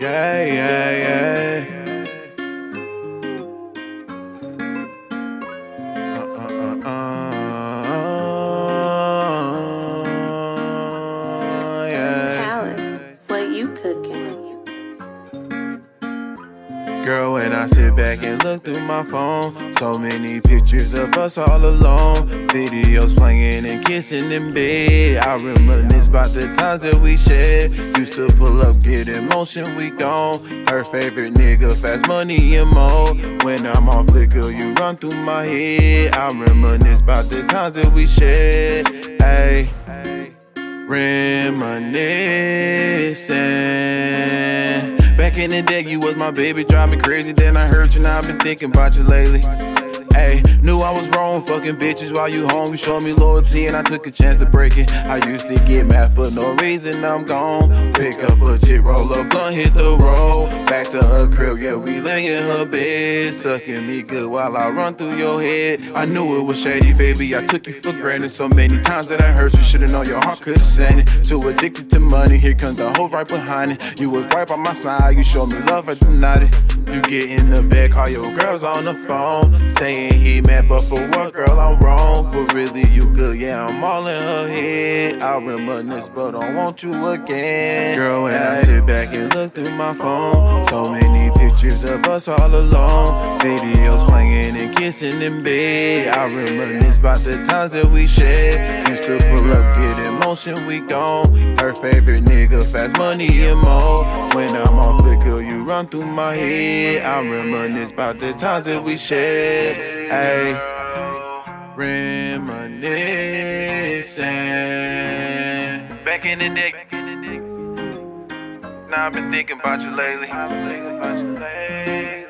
Yeah, yeah, yeah. Uh, uh, uh, uh, yeah. Alice, what you cooking? Girl, when I sit back and look through my phone, so many pictures of us all alone. Videos playing and kissing in bed. I about the times that we shared. Used to pull up, get in motion, we gone. Her favorite nigga, fast money and more. When I'm on flicker, you run through my head. I reminisce about the times that we shared. Ayy. Reminiscing. Back in the day, you was my baby, drive me crazy. Then I heard you, now I've been thinking about you lately. Knew I was wrong, fucking bitches while you home. You showed me loyalty and I took a chance to break it. I used to get mad for no reason, I'm gone. Pick up a chick, roll up, blunt, hit the road. Back to her crib, yeah, we lay in her bed. Sucking me good while I run through your head. I knew it was shady, baby. I took you for granted so many times that I hurt you. Should've known your heart could stand it. Too addicted to money, here comes the hoe right behind it. You was right by my side, you showed me love, I denied it. You get in the bed, call your girls on the phone, saying but for what, girl, I'm wrong. But really, you good, yeah, I'm all in her head. I reminisce, but don't want you again. Girl, when I sit back and look through my phone, so many pictures of us all alone. Videos playing and kissing in bed. I reminisce about the times that we shared. Used to pull up, get in motion, we gone. Her favorite nigga, fast money and more. When I'm on flicker, you run through my head. I reminisce about the times that we shared. Ayy. Reminiscing. Back in the day. Now I've been thinking about you lately. I've been thinking about you lately.